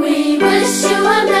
We wish you a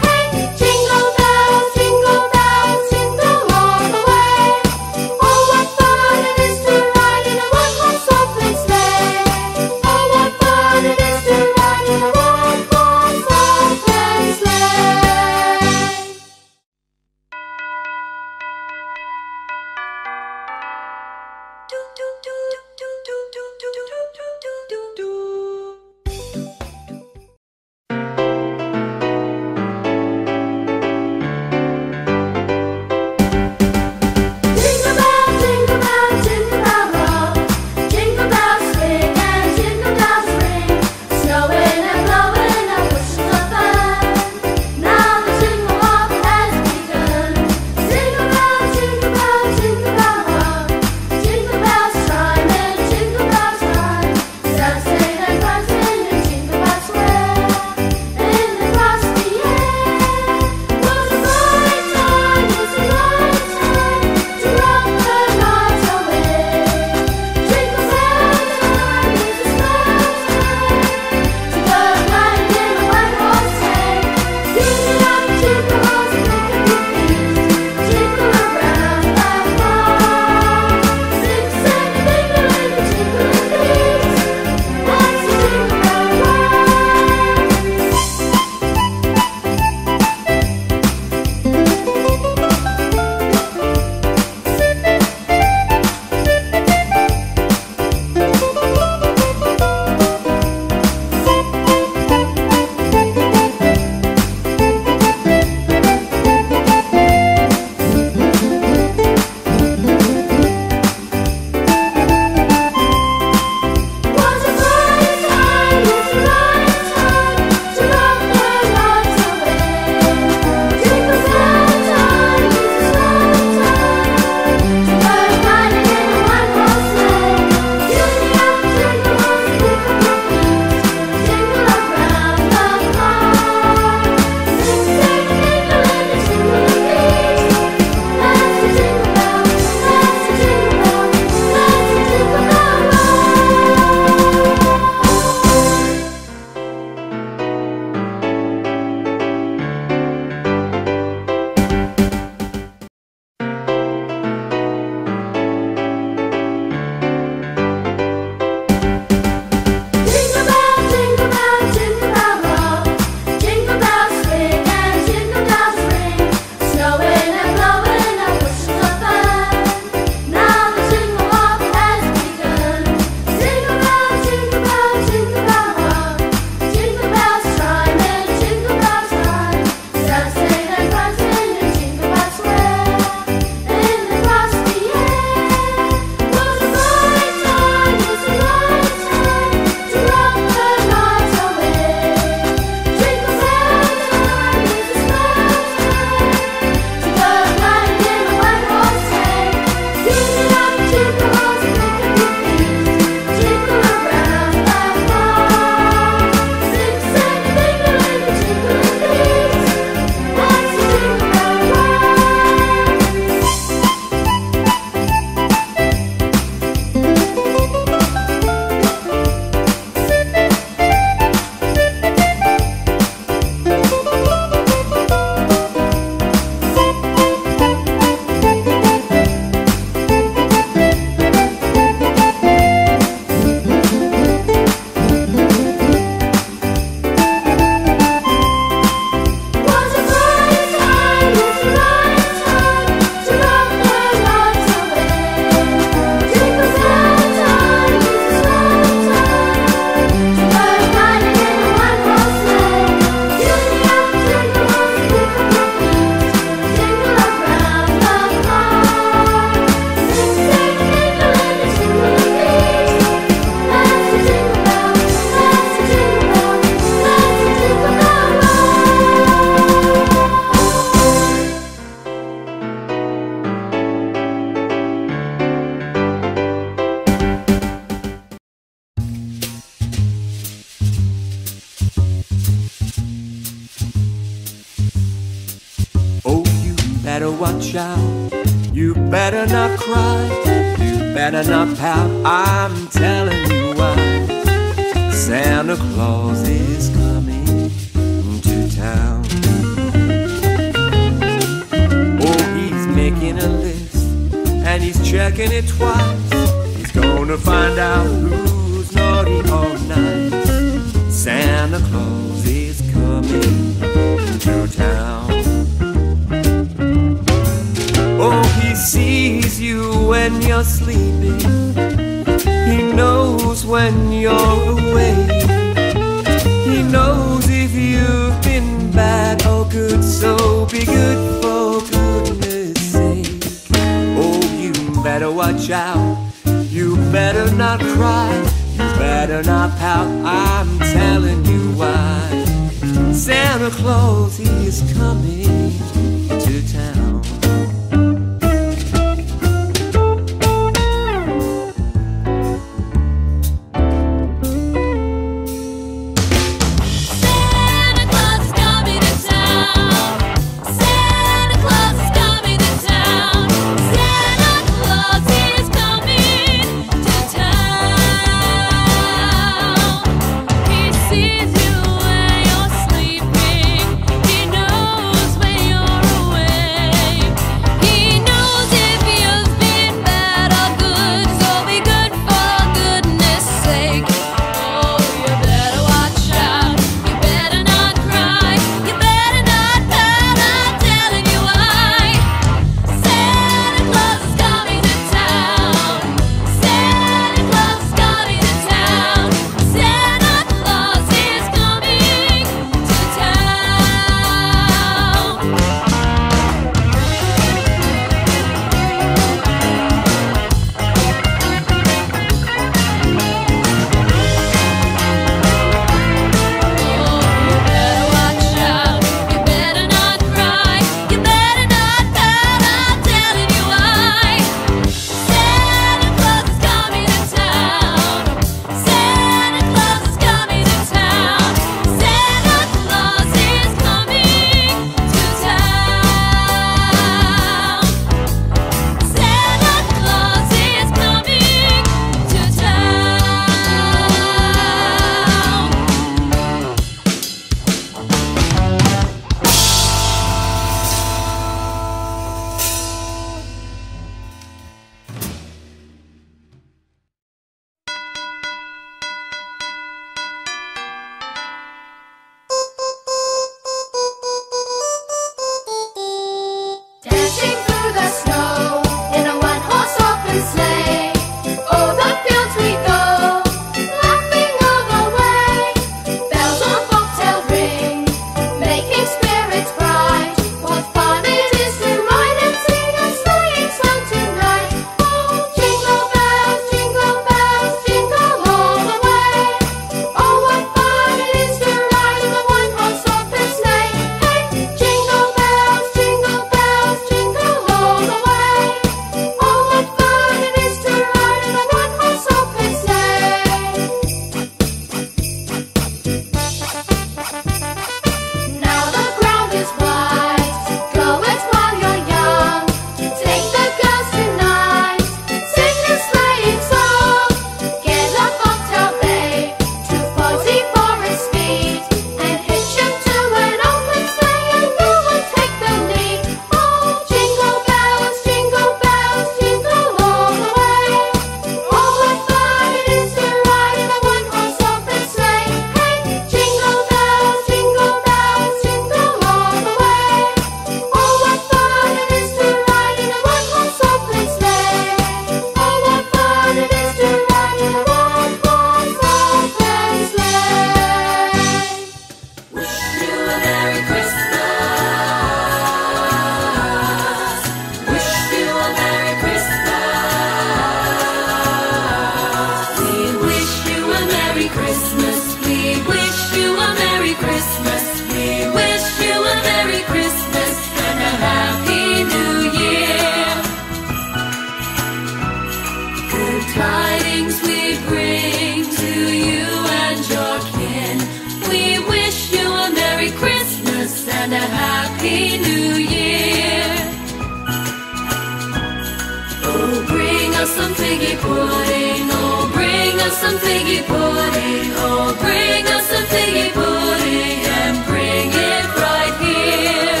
some figgy pudding. Oh, bring us some figgy pudding and bring it right here.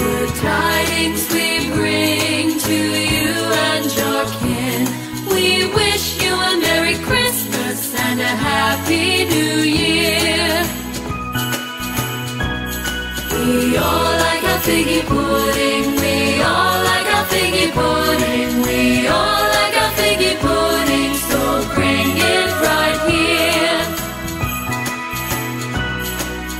Good tidings we bring to you and your kin. We wish you a Merry Christmas and a Happy New Year. We all like our figgy pudding. We all figgy pudding. We all like our figgy pudding. So bring it right here.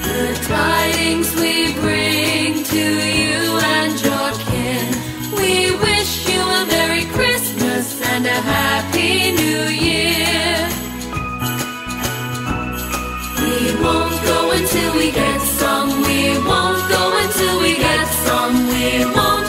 Good tidings we bring to you and your kin. We wish you a Merry Christmas and a Happy New Year. We won't go until we get some. We won't go until we get some. We won't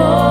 Holy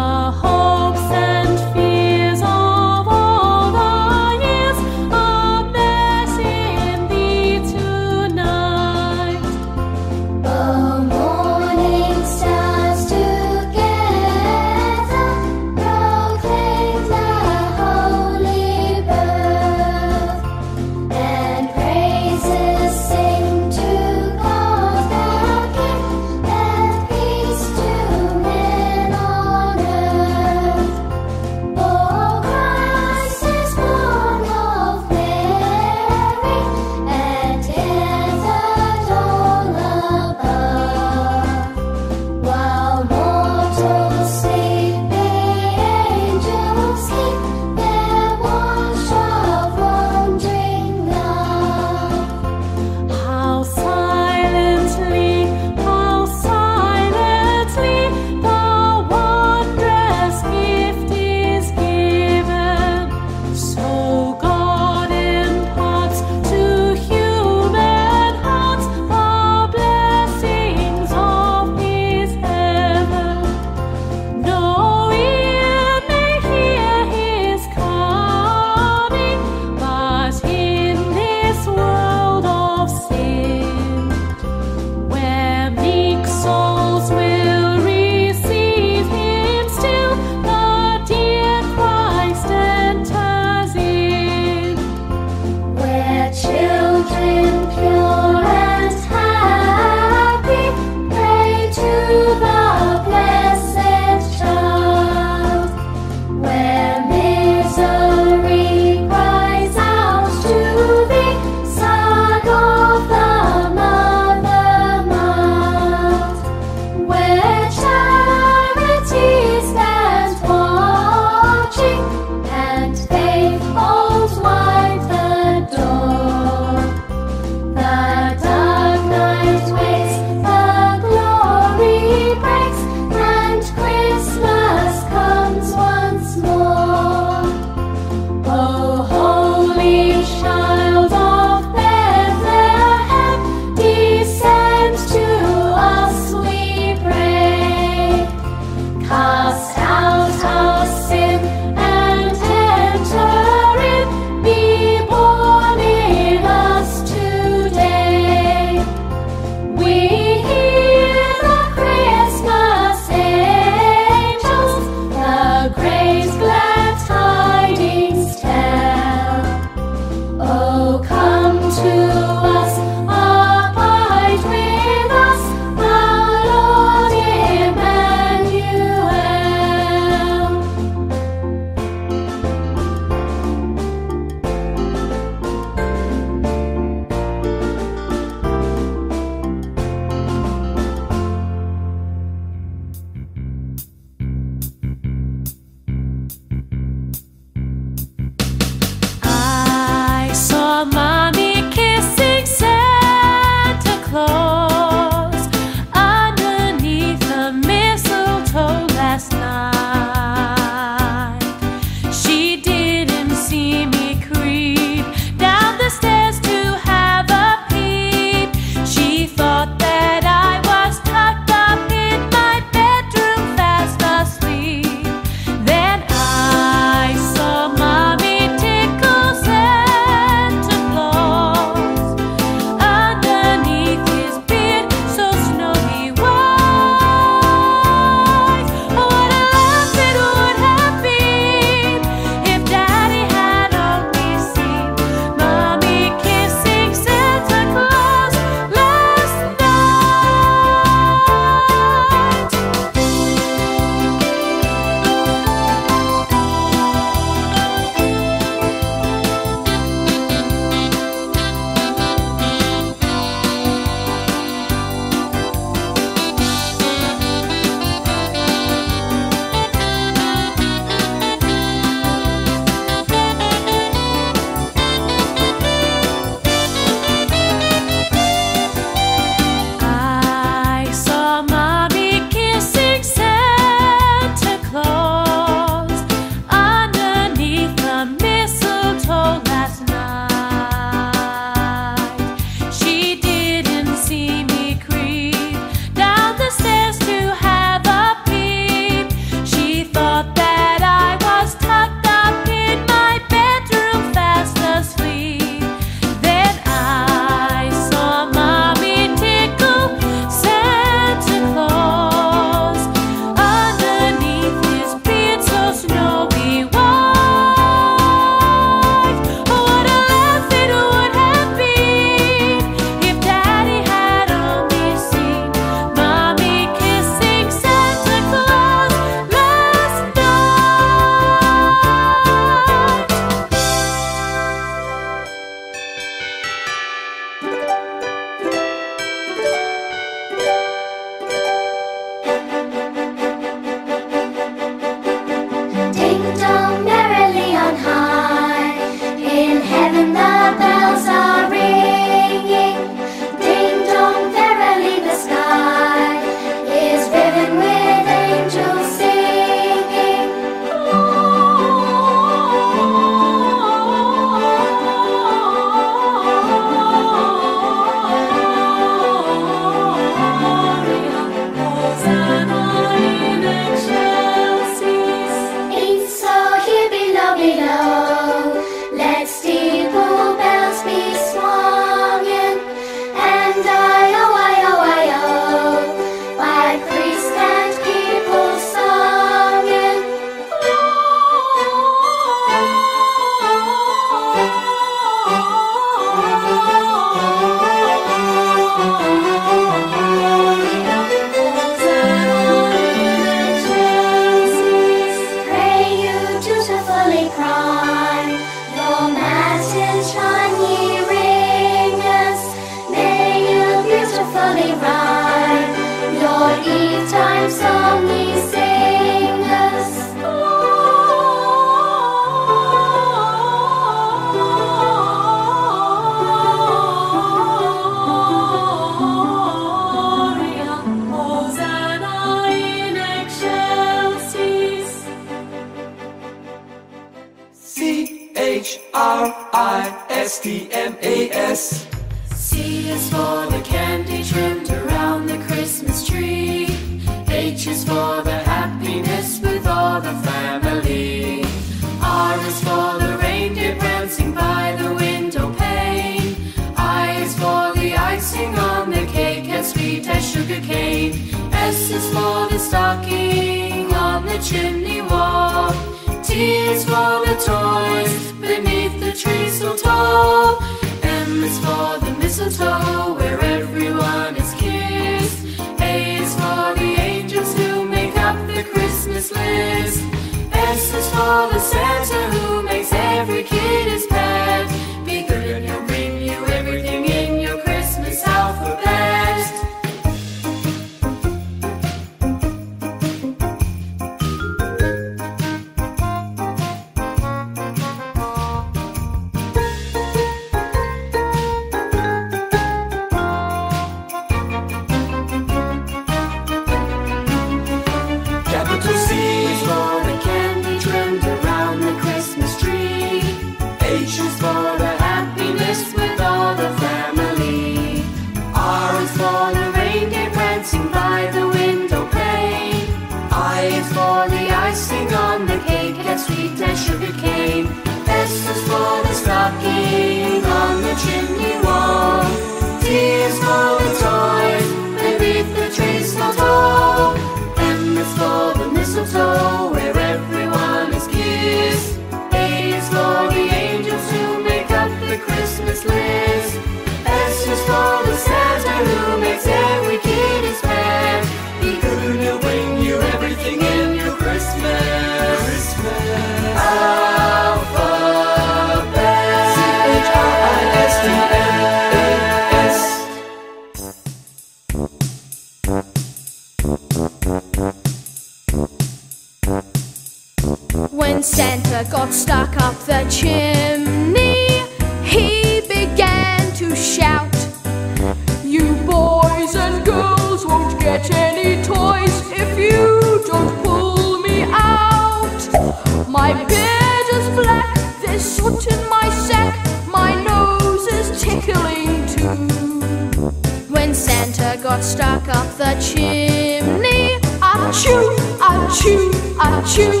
stuck up the chimney. Achoo, achoo, achoo.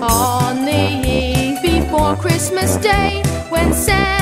On the eve before Christmas Day, when Santa